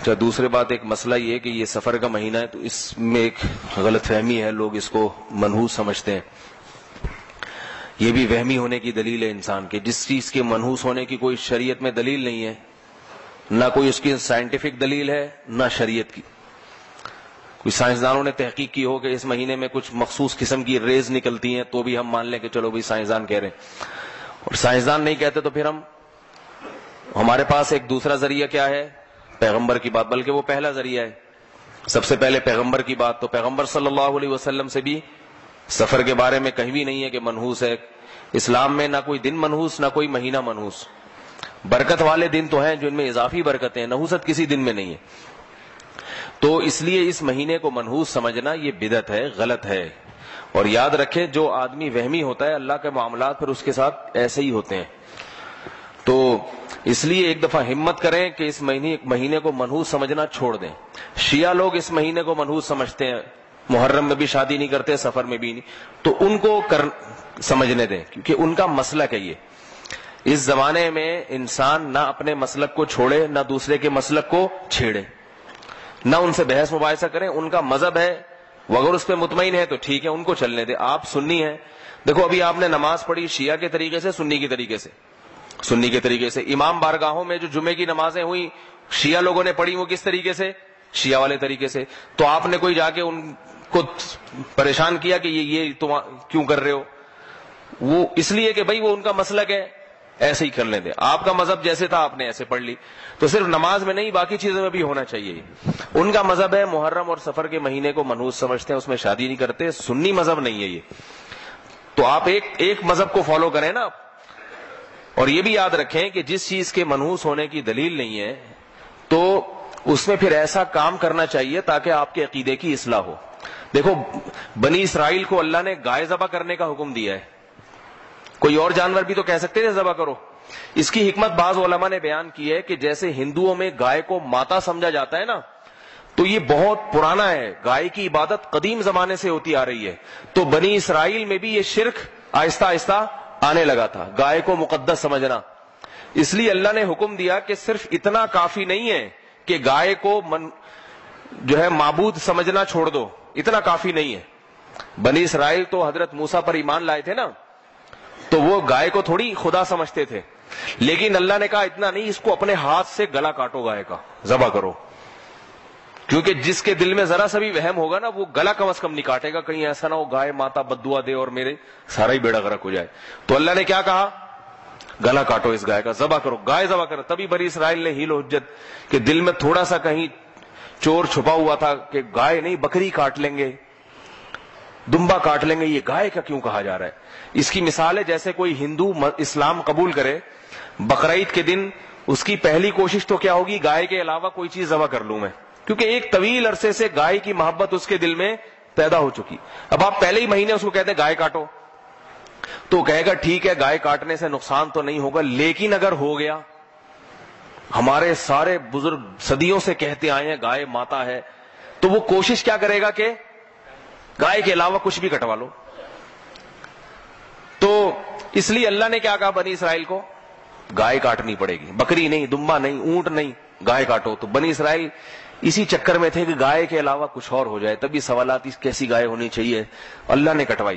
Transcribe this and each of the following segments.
اچھا دوسرے بات، ایک مسئلہ یہ کہ یہ سفر کا مہینہ ہے، تو اس میں ایک غلط فہمی ہے، لوگ اس کو منحوس سمجھتے ہیں۔ یہ بھی وہمی ہونے کی دلیل ہے انسان کے۔ جس چیز کے منحوس ہونے کی کوئی شریعت میں دلیل نہیں ہے، نہ کوئی اس کی سائنٹیفک دلیل ہے، نہ شریعت کی۔ کوئی سائنسدانوں نے تحقیق کی ہو کہ اس مہینے میں کچھ مخصوص قسم کی ریز نکلتی ہیں، تو بھی ہم مان لیں کہ چلو بھائی سائنسدان کہہ رہے ہیں۔ اور سائنسدان نہیں کہتے تو پھر ہم، ہمارے پاس ایک دوسرا ذریعہ کیا ہے؟ پیغمبر کی بات، بلکہ وہ پہلا ذریعہ ہے۔ سب سے پہلے پیغمبر کی بات، تو پیغمبر صلی اللہ علیہ وسلم سے بھی سفر کے بارے میں کہیں بھی نہیں ہے کہ منحوس ہے۔ اسلام میں نہ کوئی دن منحوس، نہ کوئی مہینہ منحوس۔ برکت والے دن تو ہیں جن میں اضافی برکتیں نحوست کسی دن میں نہیں ہے۔ تو اس لیے اس مہینے کو منحوس سمجھنا یہ بدت ہے، غلط ہے۔ اور یاد رکھے جو آدمی وہمی ہوتا ہے، اللہ کے معاملات پھر اس کے ساتھ ایسے ہی ہوتے ہیں۔ تو اس لیے ایک دفعہ ہمت کریں کہ اس مہینے کو منحوس سمجھنا چھوڑ دیں۔ شیعہ لوگ اس مہینے کو منحوس سمجھتے ہیں۔ محرم میں بھی شادی نہیں کرتے، سفر میں بھی نہیں۔ تو ان کو کر سمجھنے دیں، کیونکہ ان کا مسئلہ کہ یہ۔ اس زمانے میں انسان نہ اپنے مسلک کو چھوڑے، نہ دوسرے کے مسلک کو چھیڑے۔ نہ ان سے بحث مباحثہ کریں ان کا مذہب ہے۔ وہ اگر اس پہ مطمئن ہے تو ٹھیک ہے، ان کو چلنے دیں آپ سنی ہیں۔ دیکھو، ابھی آپ نے نماز پڑھی شیعہ کے طریقے سے، سنی کے طریقے سے۔ سنی کے طریقے سے۔ امام بارگاہوں میں جو جمعے کی نمازیں ہوئی شیعہ لوگوں نے پڑھی وہ کس طریقے سے؟ شیعہ والے طریقے سے۔ تو آپ نے کوئی جا کے ان کو پریشان کیا کہ یہ یہ تم کیوں کر رہے ہو؟ وہ اس لیے کہ بھائی وہ ان کا مسلک ہے، ایسے ہی کر لیں دے آپ کا مذہب جیسے تھا، آپ نے ایسے پڑھ لی۔ تو صرف نماز میں نہیں، باقی چیزوں میں بھی ہونا چاہیے۔ ان کا مذہب ہے، محرم اور سفر کے مہینے کو منوس سمجھتے ہیں، اس میں شادی نہیں کرتے، سنی مذہب نہیں ہے یہ۔ تو آپ ایک ایک مذہب کو فالو کریں نا اور یہ بھی یاد رکھیں کہ جس چیز کے منحوس ہونے کی دلیل نہیں ہے، تو اس میں پھر ایسا کام کرنا چاہیے تاکہ آپ کے عقیدے کی اصلاح ہو۔ دیکھو، بنی اسرائیل کو اللہ نے گائے ذبح کرنے کا حکم دیا ہے۔ کوئی اور جانور بھی تو کہہ سکتے تھے ذبح کرو۔ اس کی حکمت بعض علماء نے بیان کی ہے کہ جیسے ہندوؤں میں گائے کو ماتا سمجھا جاتا ہے نا، تو یہ بہت پرانا ہے۔ گائے کی عبادت قدیم زمانے سے ہوتی آ رہی ہے۔ تو بنی اسرائیل میں بھی یہ شرک آہستہ آہستہ آنے لگا تھا۔ گائے کو مقدس سمجھنا۔ اس لیے اللہ نے حکم دیا کہ صرف اتنا کافی نہیں ہے کہ گائے کو من جو ہے معبود سمجھنا چھوڑ دو۔ اتنا کافی نہیں ہے۔ بنی اسرائیل تو حضرت موسا پر ایمان لائے تھے نا۔ تو وہ گائے کو تھوڑی خدا سمجھتے تھے۔ لیکن اللہ نے کہا، اتنا نہیں، اس کو اپنے ہاتھ سے گلا کاٹو گائے کا۔ ذبح کرو۔ کیونکہ جس کے دل میں ذرا سا بھی وہم ہوگا نا، وہ گلا کم از کم نہیں کاٹے گا کہیں ایسا نہ ہو، گائے ماتا بدوا دے اور میرے سارا ہی بیڑا گرک ہو جائے۔ تو اللہ نے کیا کہا؟ گلا کاٹو اس گائے کا، ذبح کرو۔ گائے ذبح کرو۔ تبھی بری اسرائیل نے ہیل حجت کہ دل میں تھوڑا سا کہیں چور چھپا ہوا تھا کہ گائے نہیں، بکری کاٹ لیں گے، دمبا کاٹ لیں گے۔ یہ گائے کا کیوں کہا جا رہا ہے؟ اس کی مثال ہے، جیسے کوئی ہندو اسلام قبول کرے، بقرعید کے دن اس کی پہلی کوشش تو کیا ہوگی؟ گائے کے علاوہ کوئی چیز ذبح کر لوں میں۔ کیونکہ ایک طویل عرصے سے گائے کی محبت اس کے دل میں پیدا ہو چکی۔ اب آپ پہلے ہی مہینے اس کو کہتے ہیں گائے کاٹو۔ تو کہے گا ٹھیک ہے، گائے کاٹنے سے نقصان تو نہیں ہوگا، لیکن اگر ہو گیا، ہمارے سارے بزرگ صدیوں سے کہتے آئے ہیں گائے ماتا ہے، تو وہ کوشش کیا کرے گا کہ گائے کے علاوہ کچھ بھی کٹوا لو۔ تو اس لیے اللہ نے کیا کہا بنی اسرائیل کو؟ گائے کاٹنی پڑے گی۔ بکری نہیں، دمبا نہیں، اونٹ نہیں، گائے کاٹو۔ تو بنی اسرائیل اسی چکر میں تھے کہ گائے کے علاوہ کچھ اور ہو جائے۔ تبھی سوالات کیسی گائے ہونی چاہیے؟ اللہ نے کٹوائی۔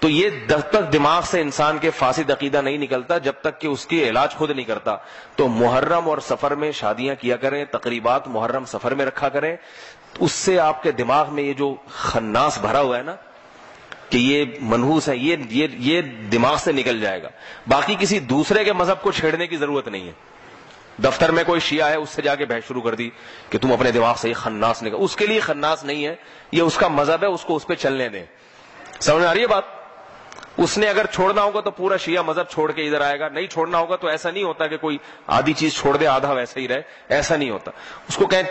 تو یہ جب تک دماغ سے انسان کے فاسد عقیدہ نہیں نکلتا، جب تک کہ اس کی علاج خود نہیں کرتا، تو محرم اور سفر میں شادیاں کیا کریں، تقریبات محرم سفر میں رکھا کریں، اس سے آپ کے دماغ میں یہ جو خناس بھرا ہوا ہے نا کہ یہ منحوس ہے یہ یہ, یہ دماغ سے نکل جائے گا۔ باقی کسی دوسرے کے مذہب کو چھیڑنے کی ضرورت نہیں ہے۔ دفتر میں کوئی شیعہ ہے اس سے جا کے بحث شروع کر دی کہ تم اپنے دماغ سے یہ خناس نکل۔ اس کے لیے خناس نہیں ہے یہ اس کا مذہب ہے اس کو اس پہ چلنے دیں۔ سمجھ آ رہی ہے بات؟ اس نے اگر چھوڑنا ہوگا تو پورا شیعہ مذہب چھوڑ کے ادھر آئے گا۔ نہیں چھوڑنا ہوگا تو ایسا نہیں ہوتا کہ کوئی آدھی چیز چھوڑ دے آدھا ویسا ہی رہے ایسا نہیں ہوتا۔ اس کو کہیں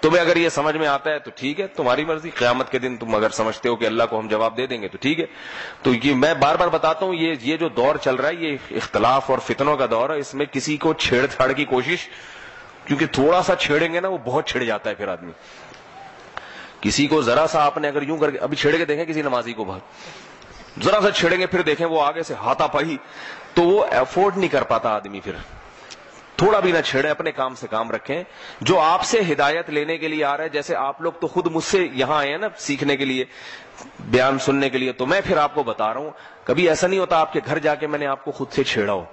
تمہیں اگر یہ سمجھ میں آتا ہے تو ٹھیک ہے، تمہاری مرضی، قیامت کے دن تم اگر سمجھتے ہو کہ اللہ کو ہم جواب دے دیں گے تو ٹھیک ہے۔ تو یہ میں بار بار بتاتا ہوں، یہ یہ جو دور چل رہا ہے، یہ اختلاف اور فتنوں کا دور ہے، اس میں کسی کو چھیڑ چھاڑ کی کوشش، کیونکہ تھوڑا سا چھیڑیں گے نا، وہ بہت چھڑ جاتا ہے پھر آدمی۔ کسی کو ذرا سا آپ نے اگر یوں کر کے، ابھی چھیڑ کے دیکھیں کسی نمازی کو بہت۔ ذرا سا چھیڑیں گے، پھر دیکھیں وہ آگے سے ہاتھا پائی، تو وہ افورڈ نہیں کر پاتا آدمی پھر۔ تھوڑا بھی نہ چھیڑے اپنے کام سے کام رکھیں۔ جو آپ سے ہدایت لینے کے لیے آ رہا ہے، جیسے آپ لوگ تو خود مجھ سے یہاں آئے ہیں نا سیکھنے کے لیے، بیان سننے کے لیے، تو میں پھر آپ کو بتا رہا ہوں، کبھی ایسا نہیں ہوتا آپ کے گھر جا کے میں نے آپ کو خود سے چھیڑا ہو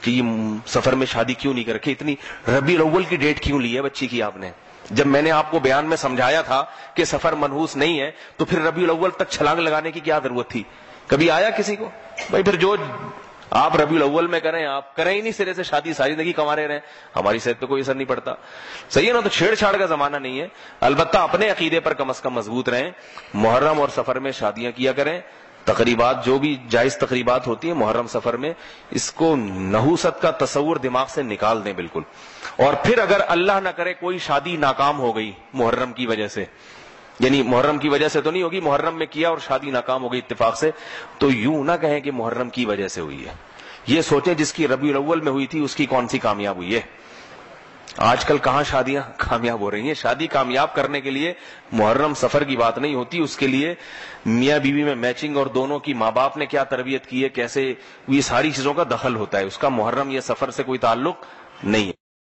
کہ یہ سفر میں شادی کیوں نہیں کر رکھی اتنی ربی الاول کی ڈیٹ کیوں لی ہے بچی کی آپ نے؟ جب میں نے آپ کو بیان میں سمجھایا تھا کہ سفر منحوس نہیں ہے، تو پھر ربی الاول تک چھلانگ لگانے کی کیا ضرورت تھی؟ کبھی آیا کسی کو؟ بھائی پھر جو آپ ربی الاول میں کریں، آپ کریں ہی نہیں سرے سے، شادی ساری زندگی کما رہے ہماری صحت پہ کوئی اثر نہیں پڑتا۔ صحیح ہے نا، تو چھیڑ چھاڑ کا زمانہ نہیں ہے۔ البتہ اپنے عقیدے پر کم از کم مضبوط رہیں۔ محرم اور سفر میں شادیاں کیا کریں۔ تقریبات، جو بھی جائز تقریبات ہوتی ہیں محرم سفر میں، اس کو نحوست کا تصور دماغ سے نکال دیں بالکل۔ اور پھر اگر اللہ نہ کرے، کوئی شادی ناکام ہو گئی محرم کی وجہ سے۔ یعنی محرم کی وجہ سے تو نہیں ہوگی، محرم میں کیا اور شادی ناکام ہو گئی اتفاق سے، تو یوں نہ کہیں کہ محرم کی وجہ سے ہوئی ہے۔ یہ سوچیں جس کی ربیع الاول میں ہوئی تھی، اس کی کون سی کامیاب ہوئی ہے؟ آج کل کہاں شادیاں کامیاب ہو رہی ہیں؟ شادی کامیاب کرنے کے لیے محرم سفر کی بات نہیں ہوتی، اس کے لیے میاں بیوی میں میچنگ اور دونوں کی ماں باپ نے کیا تربیت کی ہے، کیسے یہ ساری چیزوں کا دخل ہوتا ہے، اس کا محرم یا سفر سے کوئی تعلق نہیں ہے۔